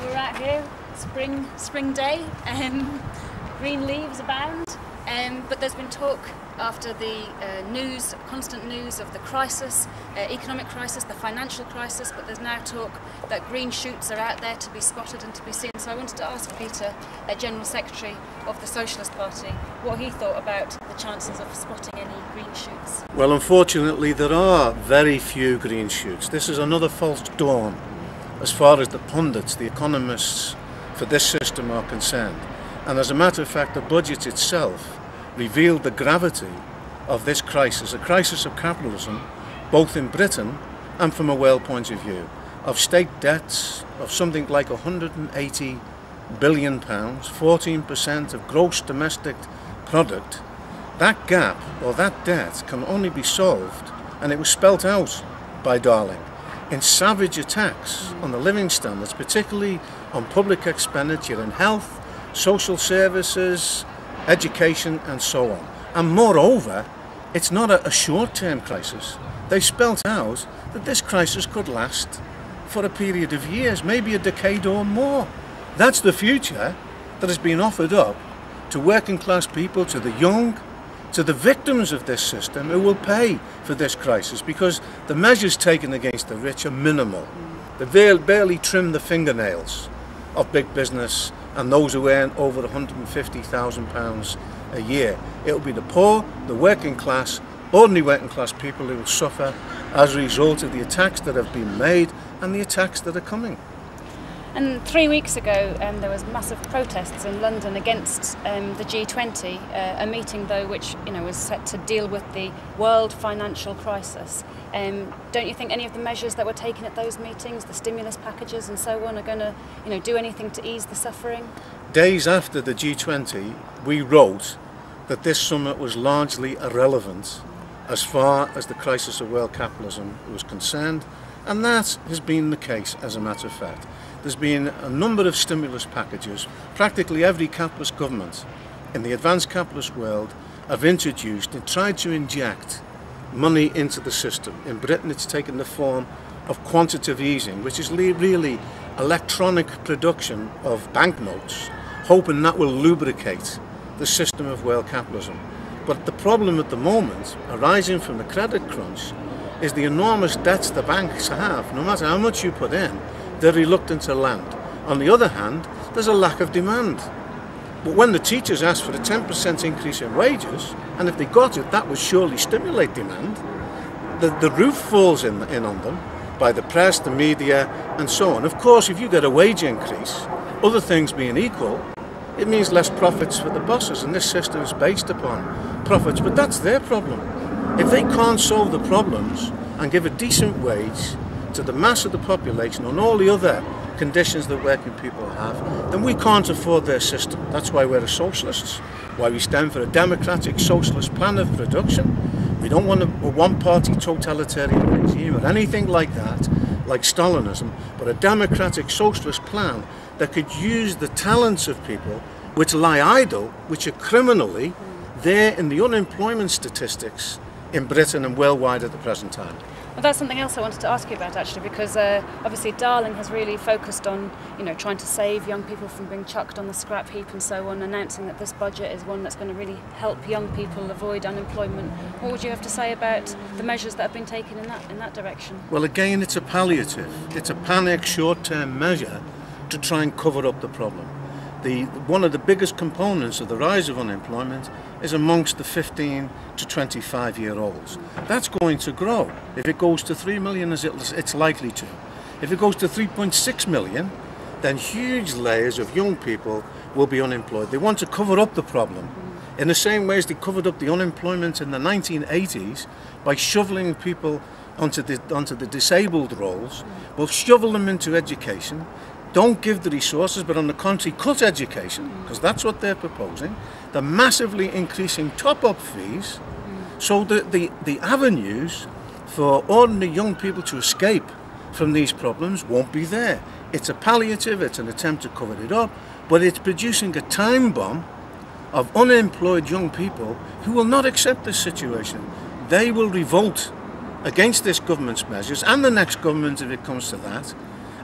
we're out here, spring spring day, um, green leaves abound. Um, but there's been talk after the uh, news, constant news of the crisis, uh, economic crisis, the financial crisis, but there's now talk that green shoots are out there to be spotted and to be seen. So I wanted to ask Peter, uh, General Secretary of the Socialist Party, what he thought about the chances of spotting any green shoots. Well, unfortunately, there are very few green shoots. This is another false dawn as far as the pundits, the economists for this system are concerned. And as a matter of fact, the budget itself revealed the gravity of this crisis, a crisis of capitalism, both in Britain and from a world point of view, of state debts of something like 180 billion pounds, 14% of gross domestic product. That gap or that debt can only be solved, and it was spelt out by Darling, in savage attacks on the living standards, particularly on public expenditure in health, social services, education, and so on. And moreover, it's not a, a short term crisis. They spelt out that this crisis could last for a period of years, maybe a decade or more. That's the future that has been offered up to working class people, to the young, to the victims of this system who will pay for this crisis because the measures taken against the rich are minimal. They barely trim the fingernails of big business and those who earn over £150,000 a year. It will be the poor, the working class, ordinary working class people who will suffer as a result of the attacks that have been made and the attacks that are coming. And three weeks ago, um, there was massive protests in London against um, the G20, uh, a meeting though which you know was set to deal with the world financial crisis. Um, don't you think any of the measures that were taken at those meetings, the stimulus packages and so on, are going to you know do anything to ease the suffering? Days after the G20, we wrote that this summit was largely irrelevant as far as the crisis of world capitalism was concerned, and that has been the case as a matter of fact. There's been a number of stimulus packages. Practically every capitalist government in the advanced capitalist world have introduced and tried to inject money into the system. In Britain, it's taken the form of quantitative easing, which is really electronic production of banknotes, hoping that will lubricate the system of world capitalism. But the problem at the moment, arising from the credit crunch, is the enormous debts the banks have, no matter how much you put in, they're reluctant to lend. On the other hand, there's a lack of demand. But when the teachers asked for a 10% increase in wages, and if they got it, that would surely stimulate demand, the, the roof falls in, in on them by the press, the media, and so on. Of course, if you get a wage increase, other things being equal, it means less profits for the bosses, and this system is based upon profits. But that's their problem. If they can't solve the problems and give a decent wage to the mass of the population on all the other conditions that working people have, then we can't afford their system. That's why we're socialists, why we stand for a democratic socialist plan of production. We don't want a, a one-party totalitarian regime or anything like that, like Stalinism, but a democratic socialist plan that could use the talents of people which lie idle, which are criminally there in the unemployment statistics in Britain and worldwide at the present time. Well, that's something else I wanted to ask you about actually, because uh, obviously Darling has really focused on, you know, trying to save young people from being chucked on the scrap heap and so on, announcing that this budget is one that's going to really help young people avoid unemployment. What would you have to say about the measures that have been taken in that in that direction? Well, again, it's a palliative. It's a panic short-term measure to try and cover up the problem the, one of the biggest components of the rise of unemployment is amongst the 15 to 25 year olds. That's going to grow. If it goes to 3 million, as it's likely to. If it goes to 3.6 million, then huge layers of young people will be unemployed. They want to cover up the problem in the same way as they covered up the unemployment in the 1980s by shoveling people onto the, onto the disabled rolls, will shovel them into education, don't give the resources, but on the contrary, cut education, because that's what they're proposing. They're massively increasing top up fees, so the, the, the avenues for ordinary young people to escape from these problems won't be there. It's a palliative, it's an attempt to cover it up, but it's producing a time bomb of unemployed young people who will not accept this situation. They will revolt against this government's measures and the next government if it comes to that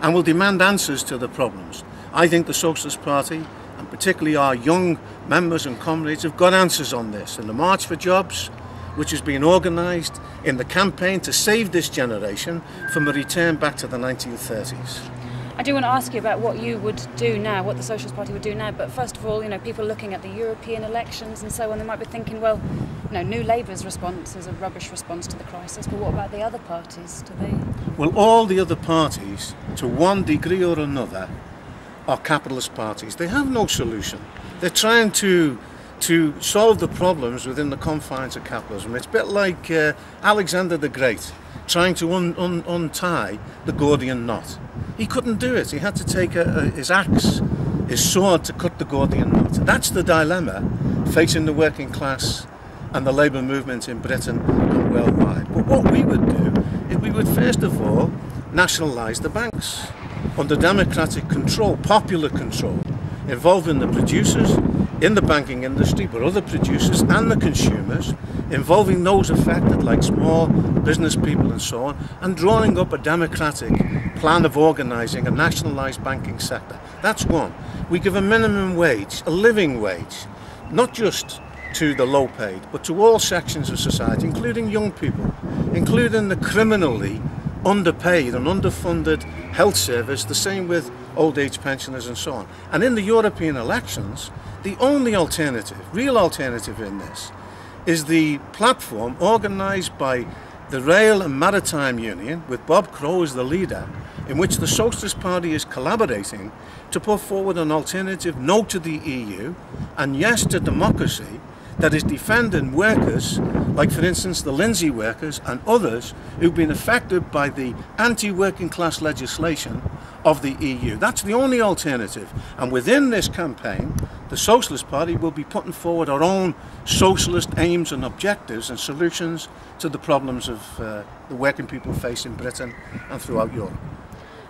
and will demand answers to the problems. I think the Socialist Party, and particularly our young members and comrades, have got answers on this. In the March for Jobs, which has been organised in the campaign to save this generation from a return back to the 1930s. I do want to ask you about what you would do now, what the Socialist Party would do now. But first of all, you know, people looking at the European elections and so on, they might be thinking, well, you know, New Labour's response is a rubbish response to the crisis. But what about the other parties? Do they? Well, all the other parties, to one degree or another, are capitalist parties. They have no solution. They're trying to to solve the problems within the confines of capitalism. It's a bit like uh, Alexander the Great trying to un un untie the Gordian knot. He couldn't do it. He had to take a, a, his axe, his sword to cut the Gordian knot. That's the dilemma facing the working class and the labour movement in Britain and worldwide. But what we would do is we would first of all nationalise the banks under democratic control, popular control, involving the producers in the banking industry, but other producers and the consumers, involving those affected like small business people and so on, and drawing up a democratic plan of organising a nationalised banking sector. That's one. We give a minimum wage, a living wage, not just to the low paid, but to all sections of society, including young people, including the criminally underpaid and underfunded health service, the same with old age pensioners and so on. And in the European elections, the only alternative, real alternative in this, is the platform organised by the Rail and Maritime Union, with Bob Crow as the leader, in which the Socialist Party is collaborating to put forward an alternative no to the EU and yes to democracy that is defending workers, like for instance the Lindsey workers and others who've been affected by the anti-working class legislation of the EU. That's the only alternative. And within this campaign, the Socialist Party will be putting forward our own socialist aims and objectives and solutions to the problems of uh, the working people face in Britain and throughout Europe.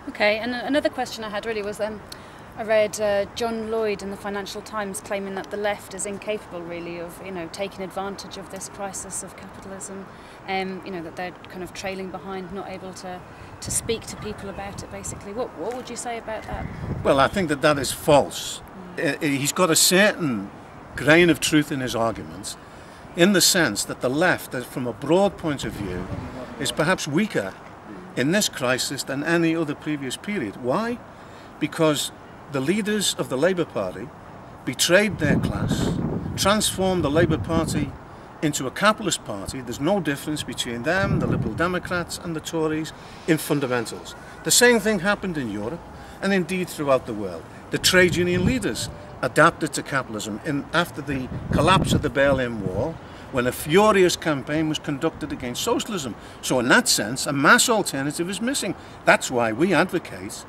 Okay, and another question I had really was um, I read uh, John Lloyd in the Financial Times claiming that the left is incapable really of you know taking advantage of this crisis of capitalism, um, you know that they're kind of trailing behind, not able to to speak to people about it. Basically, what what would you say about that? Well, I think that that is false. Mm. He's got a certain grain of truth in his arguments, in the sense that the left, from a broad point of view, is perhaps weaker in this crisis than any other previous period. Why? Because the leaders of the Labour Party betrayed their class, transformed the Labour Party into a capitalist party. There's no difference between them, the Liberal Democrats and the Tories in fundamentals. The same thing happened in Europe and indeed throughout the world. The trade union leaders adapted to capitalism in, after the collapse of the Berlin Wall when a furious campaign was conducted against socialism. So in that sense, a mass alternative is missing. That's why we advocate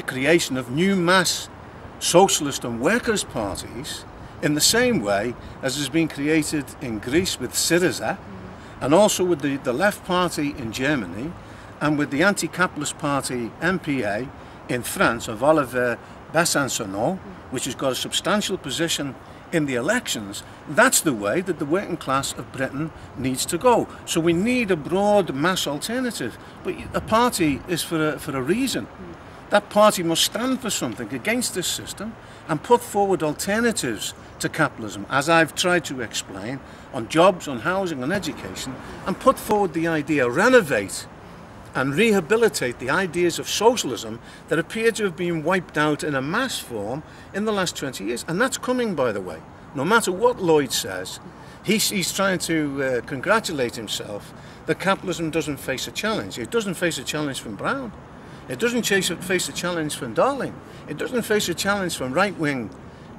the creation of new mass socialist and workers' parties in the same way as has been created in Greece with Syriza mm. and also with the, the Left Party in Germany and with the anti-capitalist party NPA in France of Olivier Besancenot, mm. which has got a substantial position in the elections, that's the way that the working class of Britain needs to go. So we need a broad mass alternative. But a party is for a, for a reason. Mm. That party must stand for something against this system and put forward alternatives to capitalism, as I've tried to explain, on jobs, on housing, on education, and put forward the idea, renovate and rehabilitate the ideas of socialism that appear to have been wiped out in a mass form in the last 20 years. And that's coming, by the way. No matter what Lloyd says, he's, he's trying to uh, congratulate himself that capitalism doesn't face a challenge. It doesn't face a challenge from Brown. It doesn't face a challenge from Darling. It doesn't face a challenge from right-wing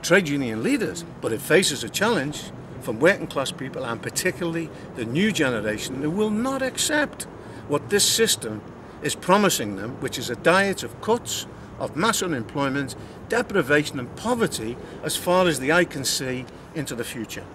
trade union leaders, but it faces a challenge from working class people and particularly the new generation who will not accept what this system is promising them, which is a diet of cuts, of mass unemployment, deprivation and poverty as far as the eye can see into the future.